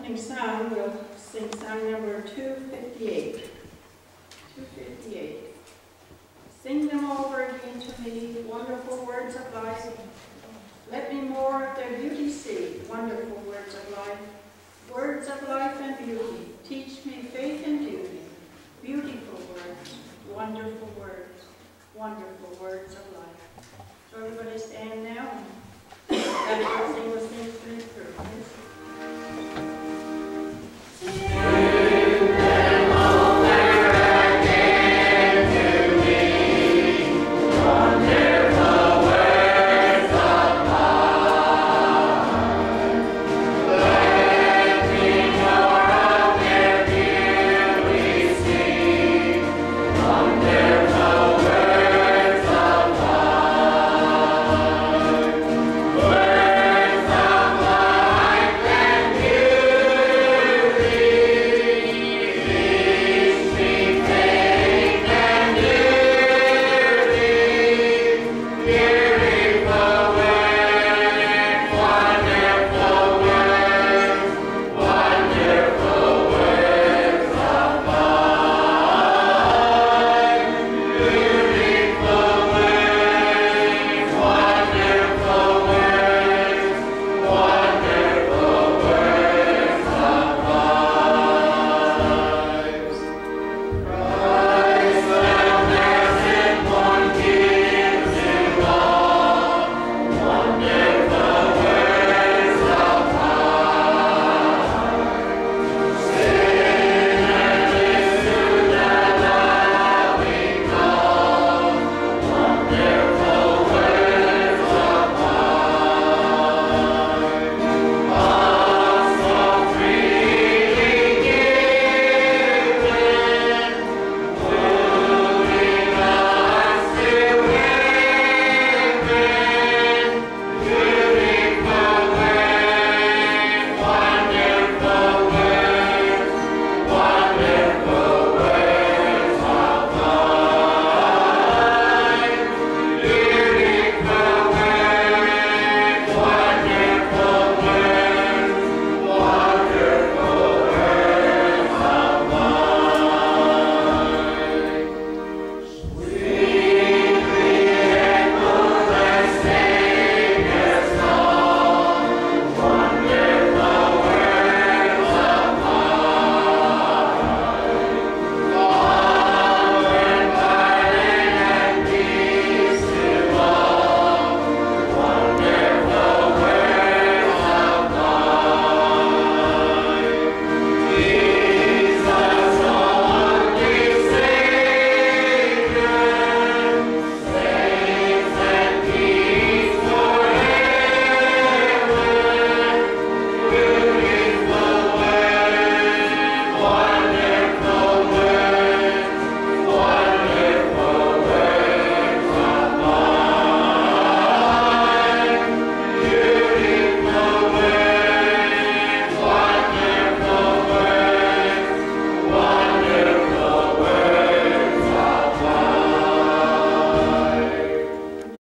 opening song, we'll sing song number 258. 258. Sing them over again to me, wonderful words of life. Let me more of their beauty see, wonderful words of life. Words of life and beauty, teach me faith and duty.